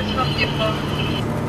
Спасибо всем.